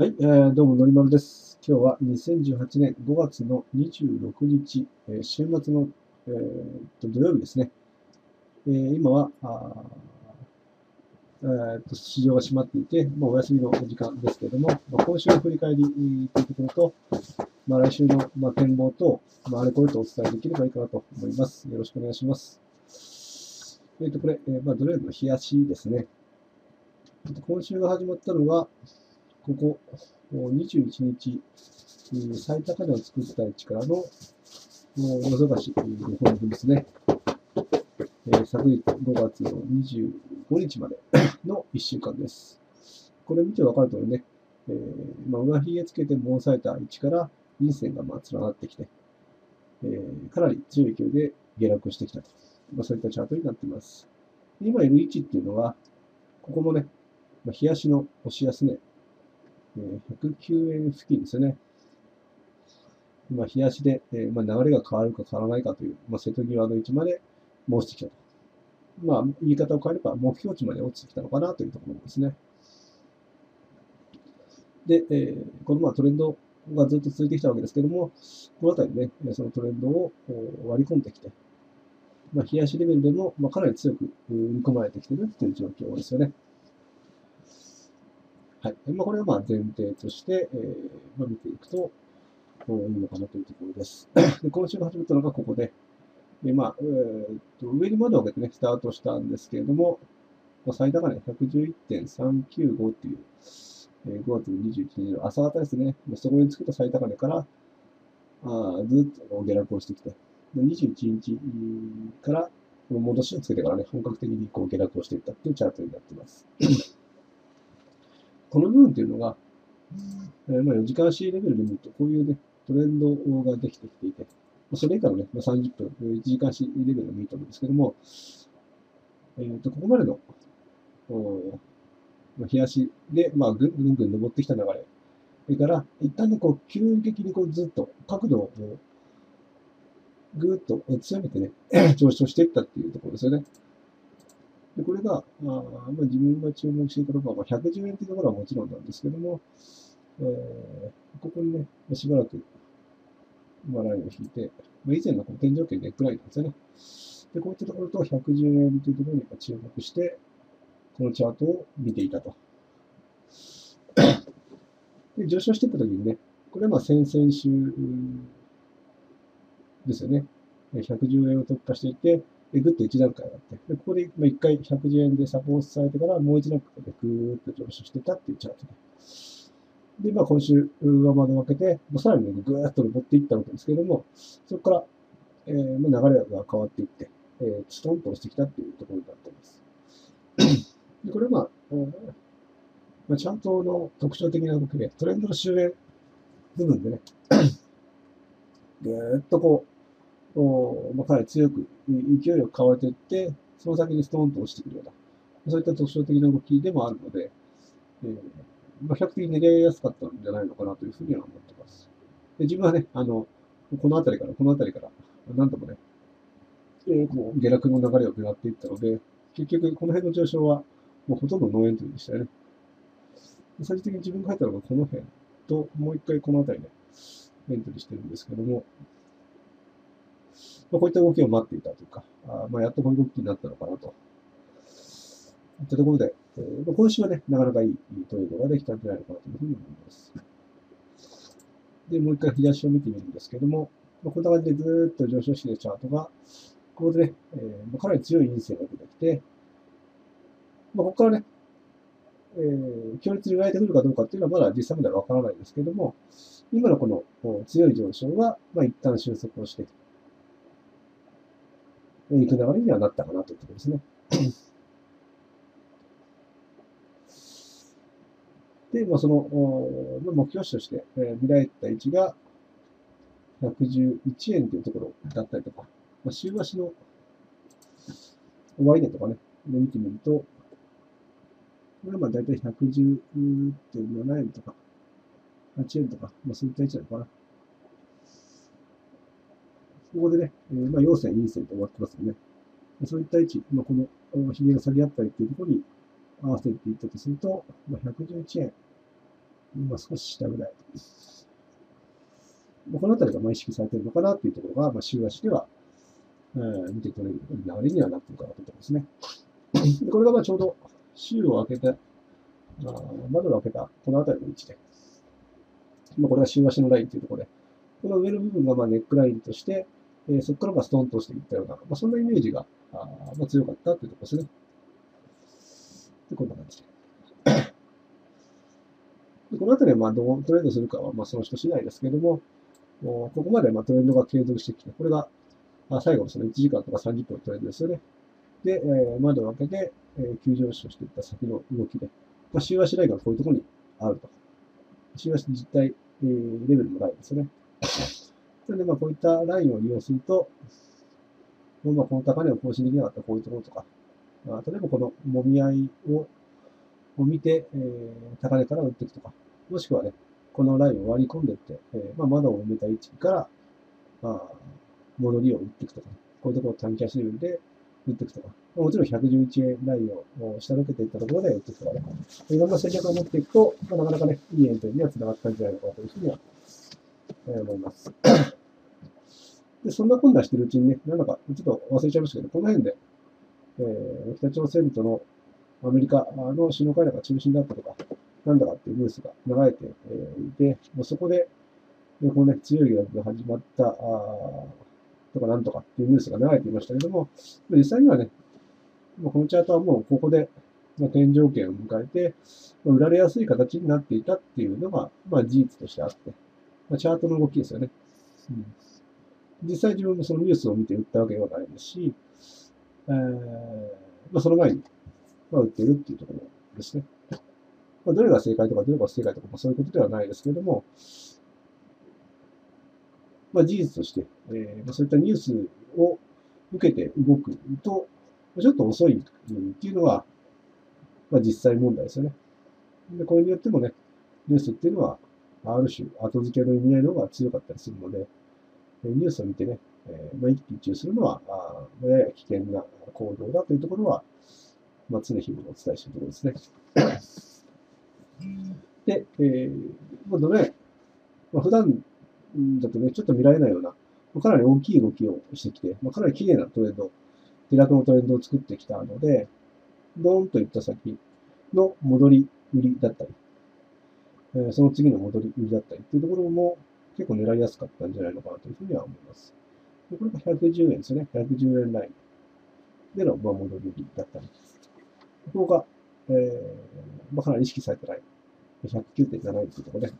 はい、えー、どうも、のりまるです。今日は2018年5月の26日、えー、週末の、えー、土曜日ですね。えー、今は、あえー、と市場が閉まっていて、まあ、お休みの時間ですけれども、まあ、今週の振り返りというところと、まあ、来週の、まあ、展望と、まあ、あれこれとお伝えできればいいかなと思います。よろしくお願いします。えっ、ー、と、これ、えーまあ、土曜日の冷やしですね。今週が始まったのが、ここ、21日、最高値を作った位置からの、もう夜探しの本文ですね。え昨日5月の25日までの1週間です。これ見てわかるとおりね、えー、まあ、上髭つけても押さえた位置から陰線がまあ連なってきて、えー、かなり強い勢いで下落してきたと。まあ、そういったチャートになっています。今いる位置っていうのは、ここもね、まあ、日足の押し安値、え109円付近ですね。まあ、冷やしで、え、まあ、流れが変わるか変わらないかという、まあ、瀬戸際の位置まで申してきたと。まあ、言い方を変えれば、目標値まで落ちてきたのかなというところですね。で、えー、このまあトレンドがずっと続いてきたわけですけども、このあたりね、そのトレンドを割り込んできて、まあ、冷やしレベルでも、まあ、かなり強く売り込まれてきているという状況ですよね。はい。まあ、これはまあ前提として、えー、まあ、見ていくとこういいのかなというところです。で今週始まったのがここで、でまあ、えー、と上に窓を開けてね、スタートしたんですけれども、まあ、最高値111.395っていう、えー、5月21日の朝方ですね。そこにつけた最高値から、あずっと下落をしてきて、21日から、戻しをつけてからね、本格的にこう下落をしていったっていうチャートになっています。この部分っていうのが、えー、まあ4時間足レベルで見ると、こういうね、トレンドができてきていて、それ以下のね、まあ、30分、1時間足レベルでもいいと思うんですけども、えっ、ー、と、ここまでの、おまあ、日足で、まあ、ぐんぐんぐん登ってきた流れ。それから、一旦ね、こう、急激にこう、ずっと角度を、ぐーっと強めてね、上昇していったっていうところですよね。で、これが、あ、まあ、自分が注目していたところは、まあ、110円というところはもちろんなんですけども、えー、ここにね、しばらく、まあ、ラインを引いて、まあ、以前のこの天井圏でくらいなんですよね。で、こういったところと110円というところに注目して、このチャートを見ていたと。で、上昇していったときにね、これはまあ先々週ですよね。110円を突破していて、で、ぐっと1段階上がって、でここで1回110円でサポートされてから、もう1段階でぐーっと上昇してたっていうチャートで。で、まあ今週上まで分けて、まあ、さらにね、ぐーっと登っていったわけですけれども、そこから、えー、まあ流れが変わっていって、えー、ストンと落ちてきたっていうところになっています。で、これはまあ、えーまあ、チャートの特徴的な動きで、トレンドの終焉部分でね、ぐーっとこう、おまあ、かなり強く、勢いよく変われていって、その先にストーンと落ちてくるような、そういった特徴的な動きでもあるので、えー、まあ、比較的狙いやすかったんじゃないのかなというふうには思ってます。で自分はね、あの、この辺りから、この辺りから、なんともね、えー、こう下落の流れを狙っていったので、結局、この辺の上昇は、もうほとんどノーエントリーでしたよね。最終的に自分が入ったのがこの辺と、もう一回この辺りね、エントリーしてるんですけども、まあ、こういった動きを待っていたというか、あまあ、やっとこういう動きになったのかなと。いったところで、えー、今週はね、なかなかいいトレードができたんじゃないのかなというふうに思います。で、もう一回日足を見てみるんですけども、まあ、こんな感じでずっと上昇してるチャートが、ここでね、えー、かなり強い陰線が出てきて、まあ、ここからね、えー、強烈に売られてくるかどうかっていうのはまだ実際まではわからないですけども、今のこの強い上昇は、まあ、一旦収束をして、行く流れにはなったかなというところですね。で、まあ、その、目標値として、えー、見られた位置が、111円というところだったりとか、まあ、週足の終値とかね、で見てみると、これはまあ大体110.7円とか、8円とか、まあそういった位置なのかな。ここでね、えー、まあ、陽線、陰線と終わってますよね。そういった位置、まあ、この髭が下げ合ったりっていうところに合わせていったとすると、まあ、111円まあ、少し下ぐらい。まあこのあたりがまあ意識されてるのかなっていうところが、まあ、週足では、えー、見て取れる流れにはなってるかなと思いますね。これがまあちょうど週を開けて、あ窓を開けたこのあたりの位置で、まあ、これが週足のラインというところで、この上の部分がまあネックラインとして、え、そこからまあストーンとしていったような、まあ、そんなイメージがあまあ強かったというところですね。で、こんな感じで。でこのあたりはまあどうトレードするかはまあその人次第ですけれども、ここまでまあトレンドが継続してきて、これが最後のその1時間とか30分のトレンドですよね。で、えー、窓を開けて、えー、急上昇していった先の動きで、まあ、週足ラインがこういうところにあると。週足実体、えー、レベルのラインですよね。なので、まあ、こういったラインを利用すると、まあ、この高値を更新できなかったこういうところとか、まあ、例えばこの揉み合いをを見て、えー、高値から売っていくとか、もしくはね、このラインを割り込んでいって、えー、まあ、窓を埋めた位置から、まあ、戻りを打っていくとか、こういうところを短期足レルで打っていくとか、もちろん111円ラインを下抜けていったところで打っていくとかね、いろんな戦略を持っていくと、まあ、なかなかね、いいエントリーには繋がったんじゃないのかというふうには、思います。で、そんな困難してるうちにね、なんだか、ちょっと忘れちゃいましたけど、この辺で、えー、北朝鮮とのアメリカの首脳会談が中心だったとか、なんだかっていうニュースが流れていて、もうそこで、このね、強い疑惑が始まった、あとかなんとかっていうニュースが流れていましたけども、実際にはね、このチャートはもうここで、ま、天井圏を迎えて、ま、売られやすい形になっていたっていうのが、まあ、事実としてあって、まあ、チャートの動きですよね。うん、実際自分もそのニュースを見て売ったわけではないですし、えーまあ、その前に、まあ、売ってるっていうところですね。まあ、どれが正解とかどれが不正解とか、まあ、そういうことではないですけれども、まあ、事実として、えーまあ、そういったニュースを受けて動くと、ちょっと遅いっていうのが、まあ、実際問題ですよね。で、これによってもね、ニュースっていうのは、ある種、後付けの意味合いの方が強かったりするので、ニュースを見てね、えーまあ、一喜一憂するのは、あやや危険な行動だというところは、まあ、常日頃お伝えしているところですね。で、えー、まあ、どれ、まあ、普段だとね、ちょっと見られないような、かなり大きい動きをしてきて、まあ、かなり綺麗なトレンド、下落のトレンドを作ってきたので、ドーンといった先の戻り売りだったり、えー、その次の戻り売りだったりっていうところも結構狙いやすかったんじゃないのかなというふうには思います。でこれが110円ですね。110円ラインでの、ま、戻り売りだったり。ここが、えー、まあ、かなり意識されてない。109.7円というところで、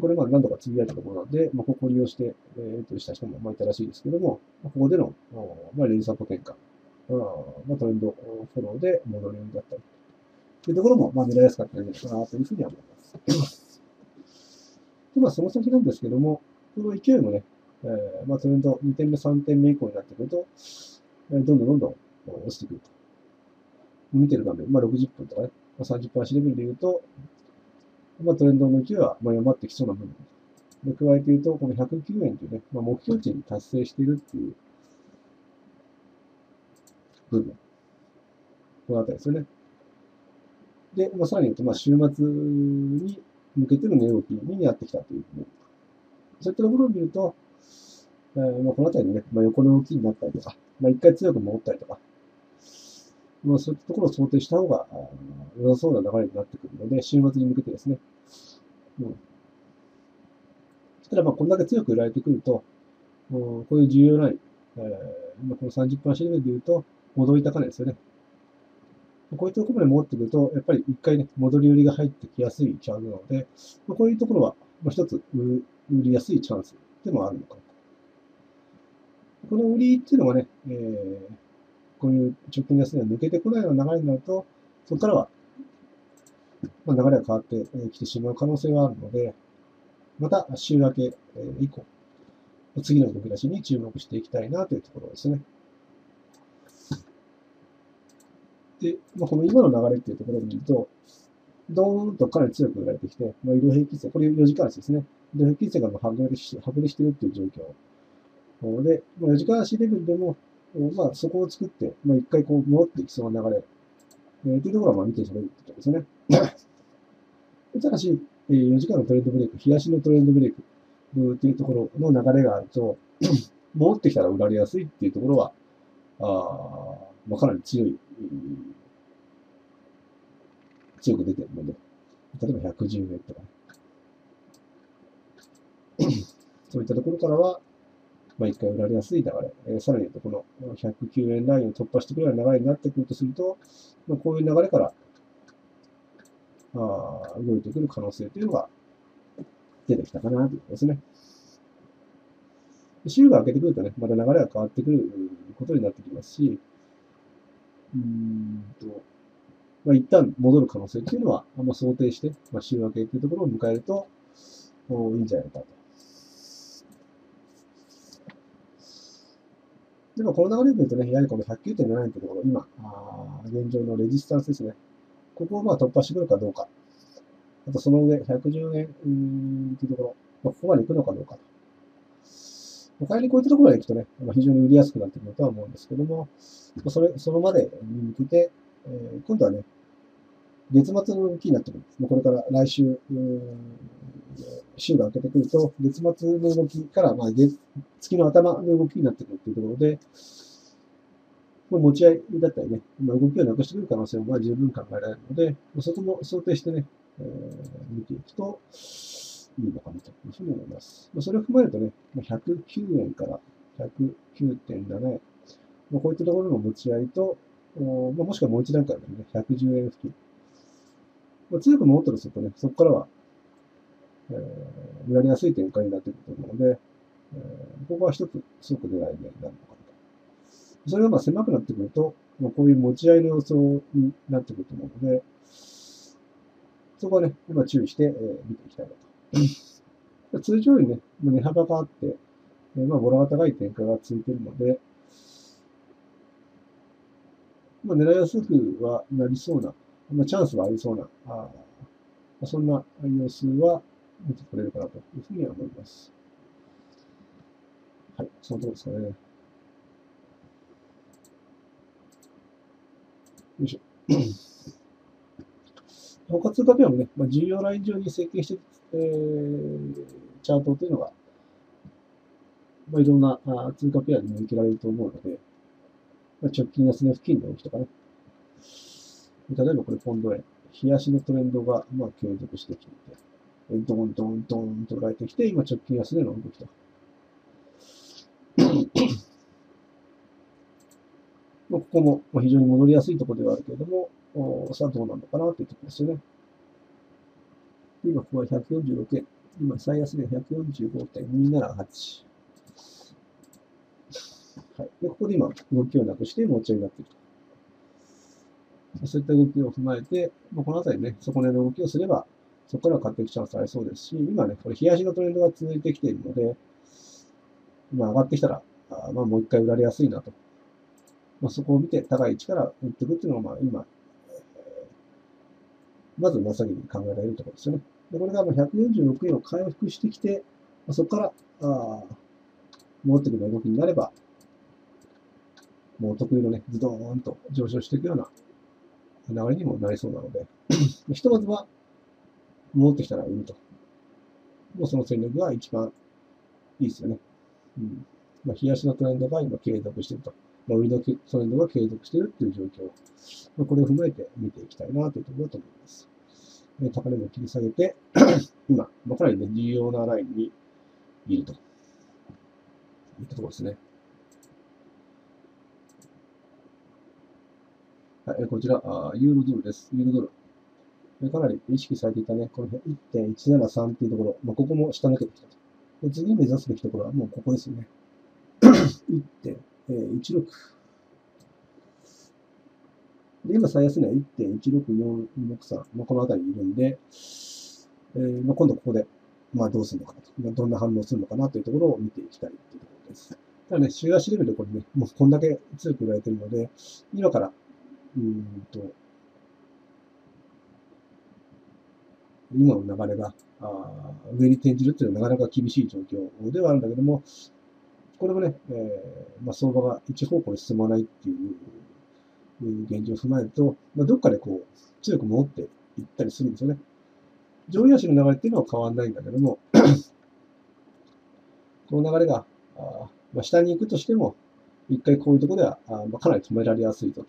これまあ何度かつぶやいたところなんで、まあ、ここを利用して、えー、エントリーした人もまあいたらしいですけども、ここでの、まあ、レジサポ転換、まあ、トレンドフォローで戻り売りだったり、というところもまあ狙いやすかったんじゃないかなというふうには思います。で、まあ、その先なんですけども、この勢いもね、えー、まあ、トレンド2点目、3点目以降になってくると、えー、どんどんどんどん落ちてくると。見てる画面、まあ、60分とかね、まあ、30分足レベルで言うと、まあ、トレンドの勢いは、まあ、弱まってきそうな部分。で、加えて言うと、この109円というね、まあ、目標値に達成しているっていう部分。このあたりですよね。で、まあ、さらに言うと、まあ、週末に向けての値動きになってきたという部分。そういったところを見ると、えー、まあ、このあたりにね、まあ、横の動きになったりとか、まあ、一回強く戻ったりとか、まあ、そういったところを想定した方が良さそうな流れになってくるので、週末に向けてですね。うん。たら、まあ、こんだけ強く売られてくると、こういう重要ライン、えー、この30分足レベルで言うと、戻り高値ですよね。こういったところまで戻ってくると、やっぱり一回ね、戻り売りが入ってきやすいチャートなので、こういうところは、まあ、一つ売りやすいチャンスでもあるのかこの売りっていうのはね、えー、こういう直近安値が抜けてこないような流れになると、そこからは、まあ、流れが変わってきてしまう可能性があるので、また週明け以降、次の動き出しに注目していきたいなというところですね。で、まあ、この今の流れっていうところを見ると、ドーンとかなり強く売られてきて、まあ、移動平均線、これ4時間足ですね。移動平均線が剥離して剥離してるっていう状況。で、まあ、4時間足レベルでも、まあ、そこを作って、まあ、一回こう戻っていきそうな流れ、えー、というところはまあ見て取れるってことですね。ただし、えー、4時間のトレンドブレイク、冷やしのトレンドブレイクっていうところの流れがあると、戻ってきたら売られやすいっていうところは、あまあ、かなり強い、強く出てるの。で、例えば110円とか、そういったところからは、まあ、一回売られやすい流れ、えー、さらに言うと、この109円ラインを突破してくるような流れになってくるとすると、まあ、こういう流れから、あ動いてくる可能性というのが出てきたかなということですね。週が明けてくるとね、また流れが変わってくることになってきますし、うーんと、まあ、一旦戻る可能性っていうのは、あ想定して、まあ、週明けっていうところを迎えると、いいんじゃないかと。でも、この流れで言うとね、やはりこの109.7円というところ、今、あ現状のレジスタンスですね。ここをまあ突破してくるかどうか。あと、その上、110円というところ、まあ、ここまで行くのかどうかと。仮にこういったところまで行くとね、まあ、非常に売りやすくなってくるとは思うんですけども、それ、そのまでに向けて、えー、今度はね、月末の動きになってくるんです。もうこれから来週、週が明けてくると、月末の動きから、まあ月、月の頭の動きになってくるっていうところで、まあ、持ち合いだったりね、まあ、動きをなくしてくる可能性もまあ十分考えられるので、まあそこも想定してね、えー、見ていくといいのかなというふうに思います。まあ、それを踏まえるとね、109円から109.7円、まあ、こういったところの持ち合いと、まあ、もしくはもう一段階でね、110円付近。まあ、強く戻ったとするとね、そこからは、えー、売られやすい展開になってくると思うので、えー、ここは一つ、すごく狙い目になるのかなと。それがまあ狭くなってくると、まあ、こういう持ち合いの予想になってくると思うので、そこはね、今注意して、えー、見ていきたいなと。通常にね、値幅があって、えー、まあ、ボラが高い展開が続いているので、まあ、狙いやすくはなりそうな、まあ、チャンスはありそうな、あ、そんな様子は見てくれるかなというふうには思います。はい、そのところですかね。よいしょ。他通貨ペアもね、まあ、重要ライン上に設計して、えー、チャートというのが、まあ、いろんなあ通貨ペアにも受けられると思うので、まあ、直近安値付近の動きとかね。例えばこれポンド円。冷やしのトレンドが、まあ、継続してきていて、ドンドンドンと変えてきて、今直近安値の動きと。まあここも非常に戻りやすいところではあるけれども、おさあどうなのかなというところですよね。今、ここは146円。今、最安値145.278。はい。で、ここで今、動きをなくして持ち合いになっていると。そういった動きを踏まえて、まあ、このあたりね、底値の動きをすれば、そこから買っていくチャンスありそうですし、今ね、これ、冷やしのトレンドが続いてきているので、今上がってきたら、あまあ、もう一回売られやすいなと。まあ、そこを見て、高い位置から売っていくっていうのが、まあ、今、まず真っ先に考えられるところですよね。で、これが146円を回復してきて、まあ、そこから、あ戻ってくる動きになれば、もう得意のね、ズドーンと上昇していくような流れにもなりそうなので、ひとまずは戻ってきたら売ると。もうその戦略が一番いいですよね。うん。まあ、冷やしのトレンドが今継続していると。まあ、売りのトレンドが継続しているっていう状況。まあ、これを踏まえて見ていきたいなというところだと思います。高値も切り下げて、今、まあ、かなりね、重要なラインにいると。いったところですね。はい、こちら、ユーロドルです。ユーロドル。かなり意識されていたね、この辺1.173っていうところ、まあ、ここも下抜けてきたと。で次目指すべきところはもうここですよね。1.16。で、今最安値は1.16463。まあ、この辺りにいるんで、えー、まあ、今度ここで、まあ、どうするのかなと。まあ、どんな反応するのかなというところを見ていきたいというところです。ただね、週足レベルでこれね、もうこんだけ強く売られてるので、今からうんと、今の流れが、あ上に転じるっていうのはなかなか厳しい状況ではあるんだけども、これもね、えー、まあ、相場が一方向に進まないっていう現状を踏まえると、まあ、どっかでこう、強く戻っていったりするんですよね。上位足の流れっていうのは変わんないんだけども、この流れが、あまあ、下に行くとしても、一回こういうところでは、あまあ、かなり止められやすいと。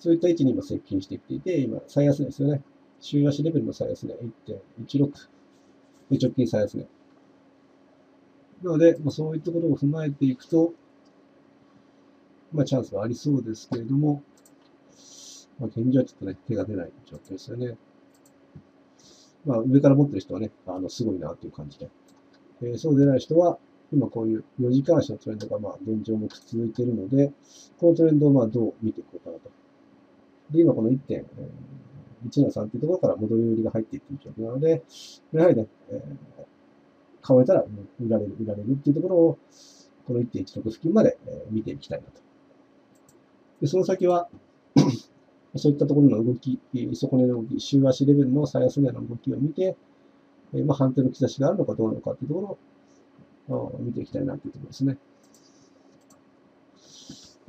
そういった位置に今接近してきていて、今、最安値ですよね。週足レベルの最安値1.16。で、直近最安値。なので、まあ、そういったことを踏まえていくと、まあ、チャンスはありそうですけれども、まあ、現状はちょっとね、手が出ない状況ですよね。まあ、上から持ってる人はね、あの、すごいなという感じで。えー、そうでない人は、今こういう4時間足のトレンドが、まあ、現状も続いているので、このトレンドをまあ、どう見ていこうかなと。で、今この1.1の3というところから戻り売りが入っていっている状況なので、やはりね、えー、買われたら売られる、売られるっていうところを、この1.16付近まで見ていきたいなと。で、その先は そういったところの動き、底根の動き、週足レベルの最安値の動きを見て、まあ、判定の兆しがあるのかどうなのかっていうところを見ていきたいなというところですね。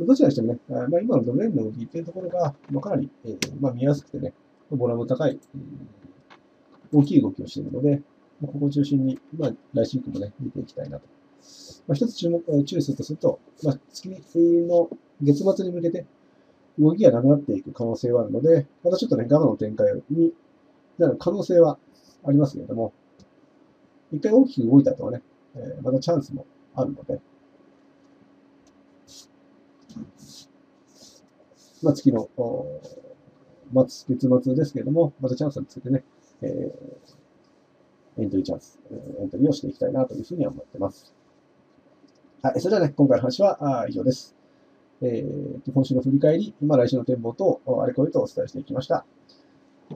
どちらにしてもね、まあ、今のドメインの動きっていうところが、まあ、かなり、えー、まあ、見やすくてね、ボラも高い、大きい動きをしているので、まあ、ここを中心に、まあ、来週以降もね、見ていきたいなと。まあ、一つ注目、注意するとすると、まあ、月の月末に向けて、動きがなくなっていく可能性はあるので、またちょっとね、ガマの展開になる可能性はありますけれども、一回大きく動いた後はね、えー、またチャンスもあるので、まあ、月の末、月末ですけれども、またチャンスをつけてね、えー、エントリーチャンス、エントリーをしていきたいなというふうには思ってます。はい、それではね、今回の話は以上です。えー、今週の振り返り、まあ、来週の展望と、あれこれとお伝えしていきました。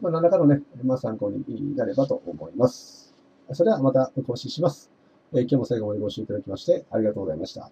まあ、何らかのね、まあ、参考になればと思います。それではまた更新します。えー、今日も最後までご視聴いただきましてありがとうございました。